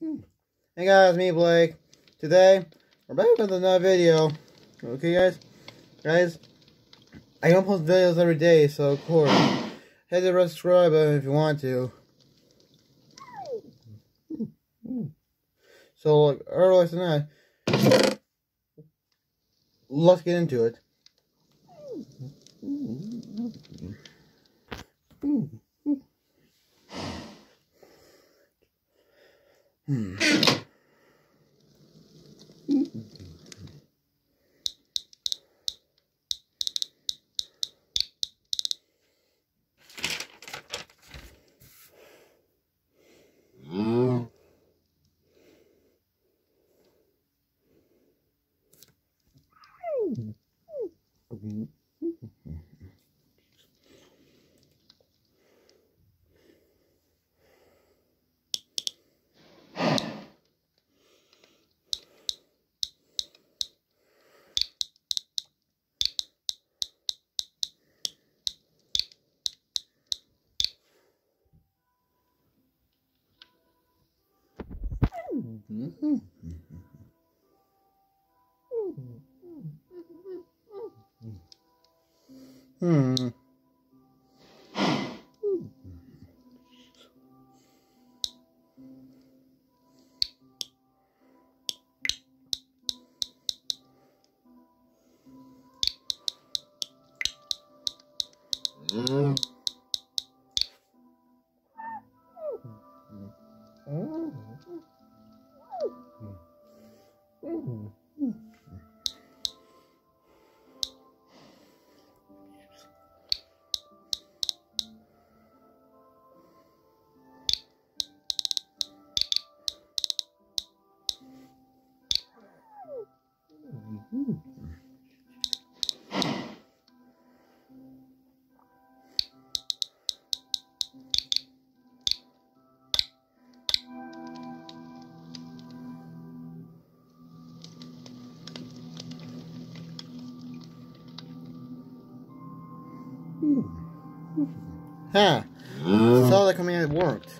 Hey guys, me Blake. Today, we're back with another video. Okay guys? Guys, I don't post videos every day, so of course, hit the subscribe button if you want to. So, like, earlier that, let's get into it. Hmm. Hmm. Huh. Saw that coming it worked.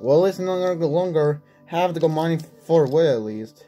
Well, at least no longer have to go mining for way at least.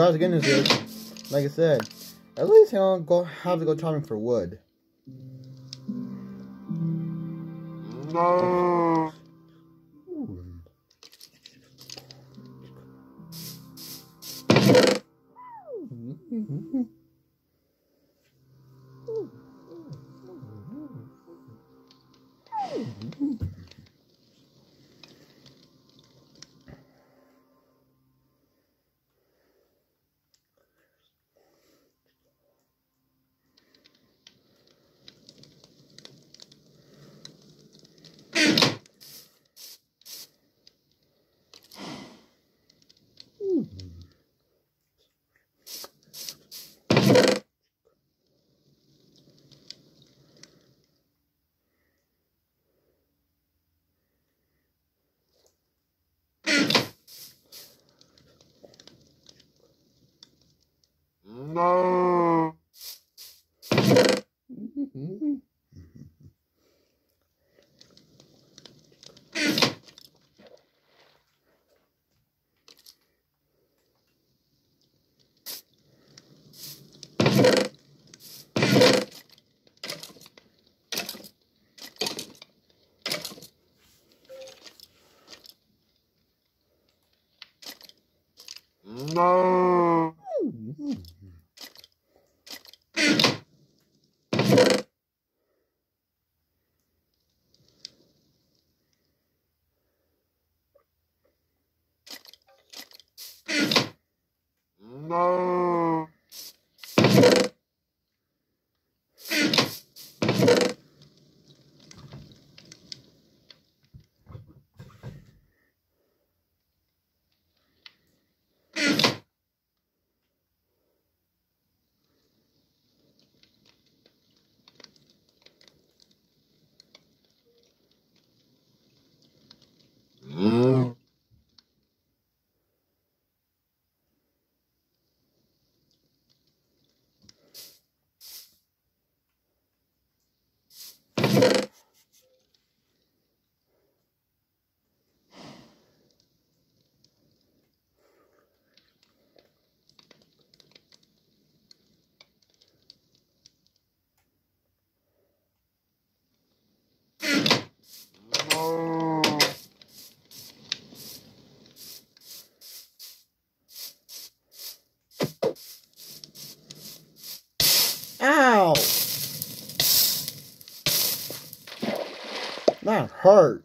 Guys, the good is, like I said, at least I don't go have to go chopping for wood. No. Hurt.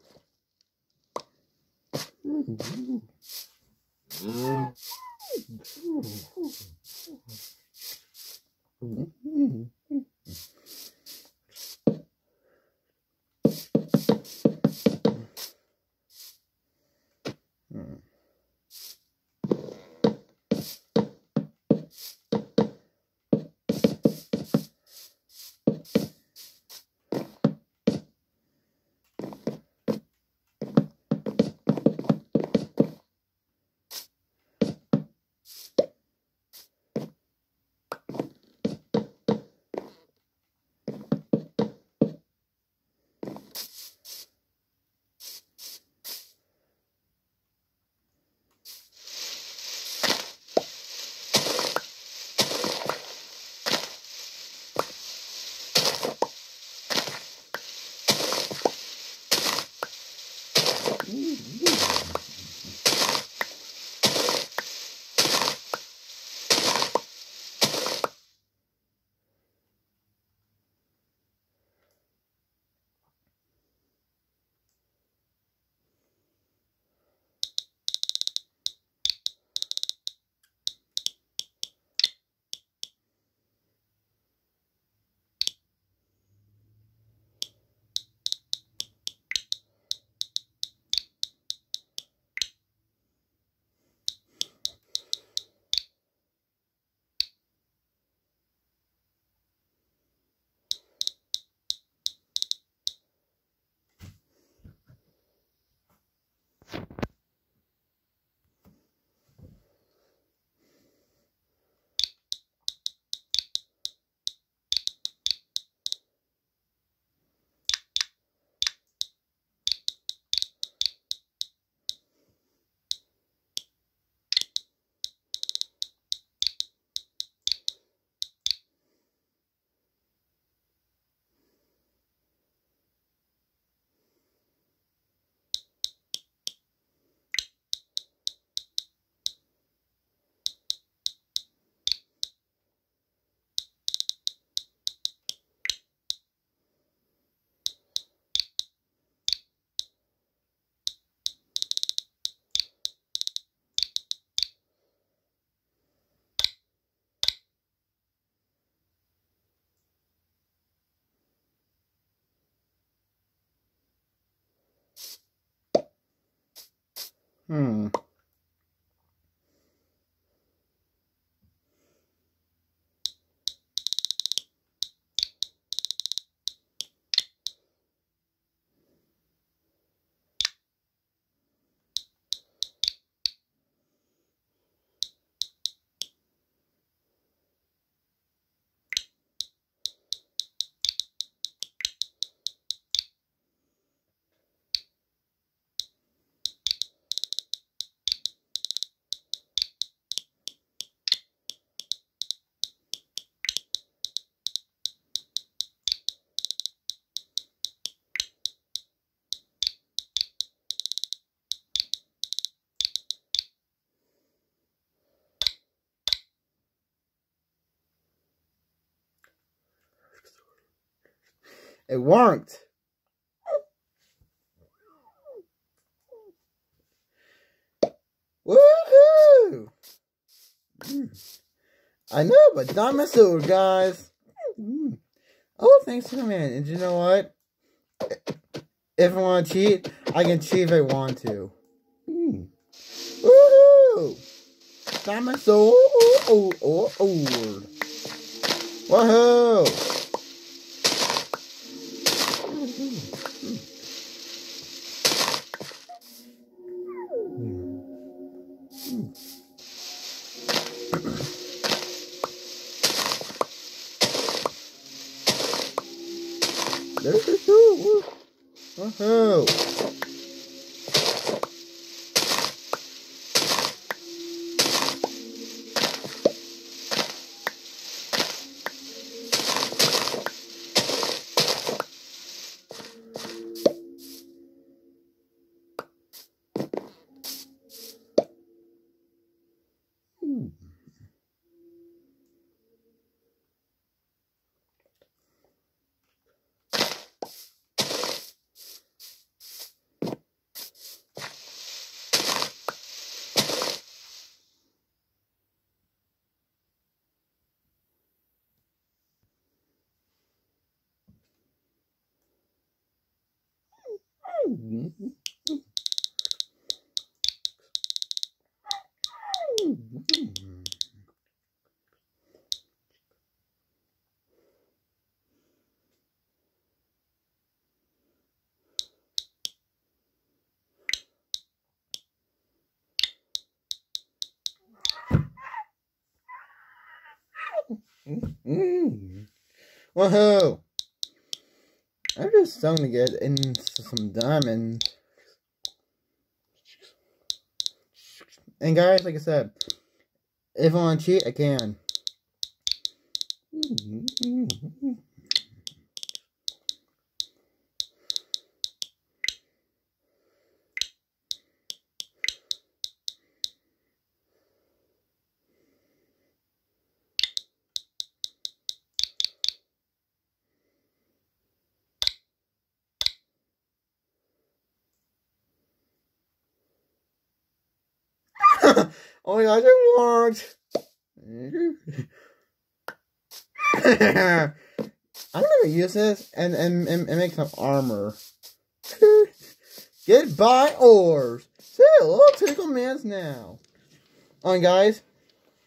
Hmm. It worked. Woohoo! I know, but dinosaur, guys. Mm. Oh, thanks for coming in. And you know what? If I want to cheat, I can cheat if I want to. Mm. Woohoo! Dinosaur! Oh, oh, oh. Woohoo! Mm. Woohoo! I'm just starting to get into some diamonds. And guys, like I said, if I want to cheat, I can. Oh my gosh, it worked! I'm gonna use this and, and, and, and make some armor. Goodbye, ores! Say hello the commands now. On guys,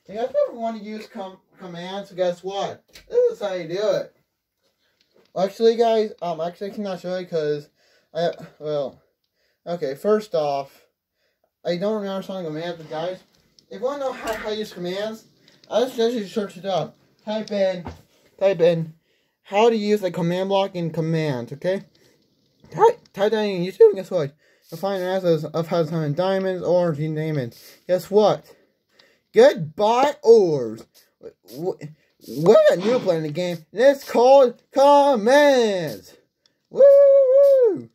if you guys ever want to use com commands, guess what? This is how you do it. Actually, guys, um, actually I cannot show you because I, well, okay, first off, I don't remember some commands, but guys, if you want to know how, how to use commands, I suggest you search it up. Type in, type in, how to use a command block in commands, okay? Type, type that in YouTube, and guess what? You'll find answers of how to summon diamonds, ores, you name it. Guess what? Goodbye, ores. We're a new player in the game, and it's called commands. Woo!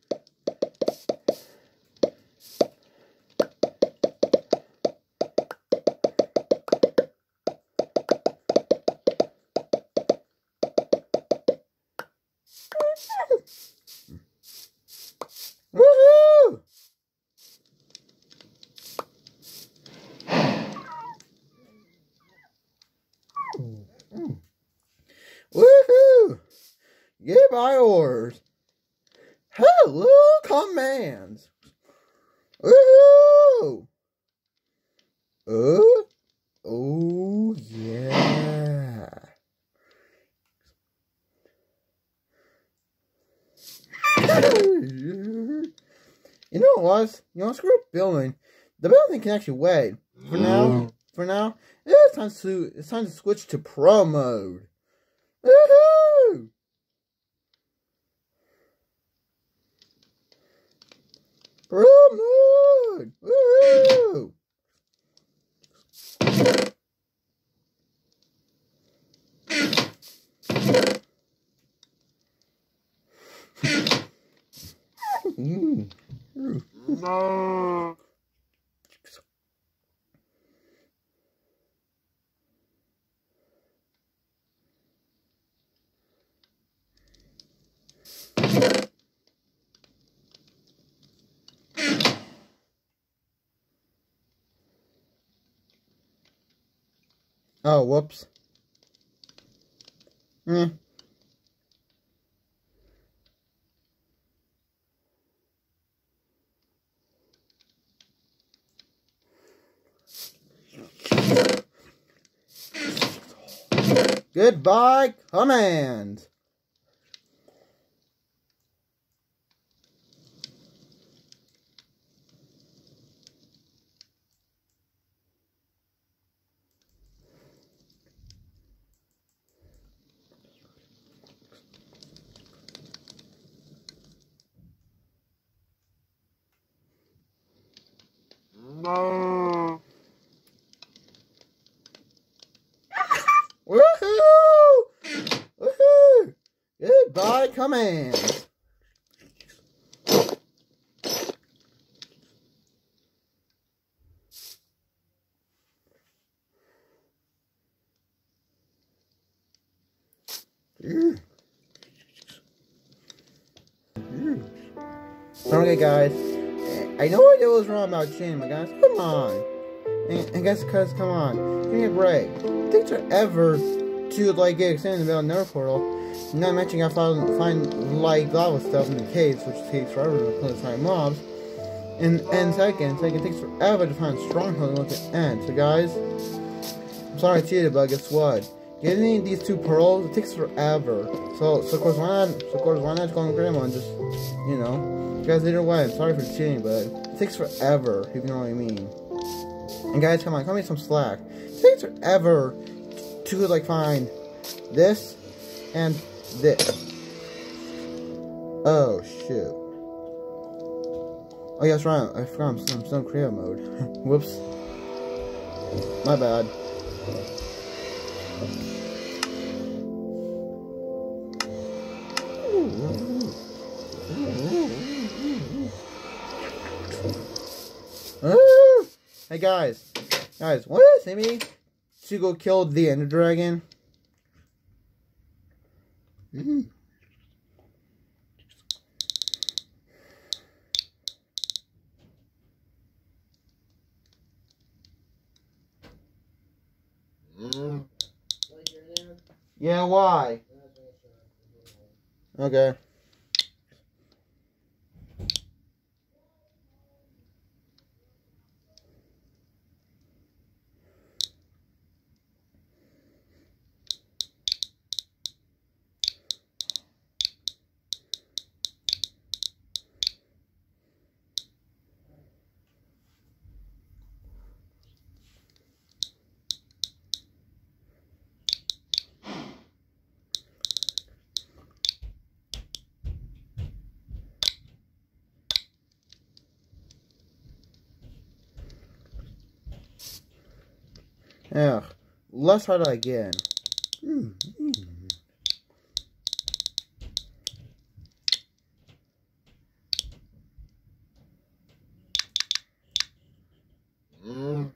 Woohoo! Woohoo! Goodbye orders. Hello commands. Woohoo! Oh, oh yeah. You know what was? You know, screw building. The building can actually wait. For now, mm. for now, it's time to it's time to switch to pro mode. Woohoo! Pro mode! Woohoo! No. Oh, whoops. Mm. Goodbye, command. No. Woohoo! Woohoo! Goodbye, command. Okay, guys. I know what it was wrong about my guys. Come on. And, and guys, cuz, come on. Give me a break. It takes forever to, like, get extended about Nether Portal. Not mentioning I find, find, like, lava stuff in the caves, which takes forever to kill find mobs. And, and second, second, it takes forever to find stronghold at the end. So, guys, I'm sorry I cheated, but guess what? Getting these two pearls, it takes forever. So, so of course, why not, so of course, why not go on Grandma and just, you know, guys, either way, I'm sorry for cheating, but it takes forever, if you know what I mean. And guys, come on, cut me some slack. It takes forever to, like, find this and this. Oh, shoot. Oh, yeah, that's right, I forgot I'm, still in creative mode. Whoops. My bad. Hey guys, guys, what is it me to go kill the Ender Dragon? Mm. Mm. Yeah, why? Okay. Ugh. Let's try that again. Mm, mm. Mm.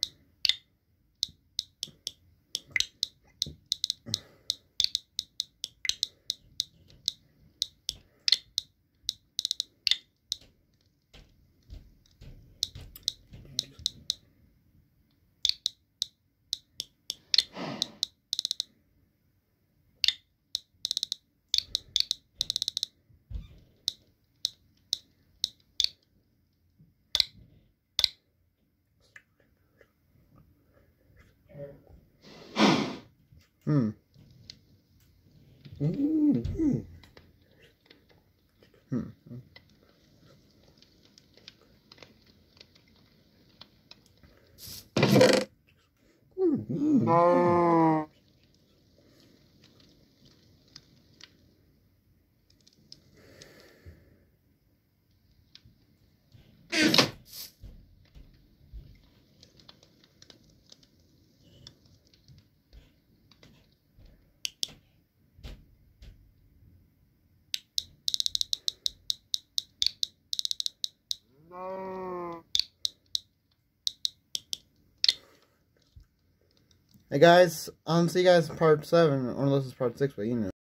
Hmm. Mm, mm. Hmm. Mm, Guys, I'll see you guys in part 7, or unless it's part 6, but you know.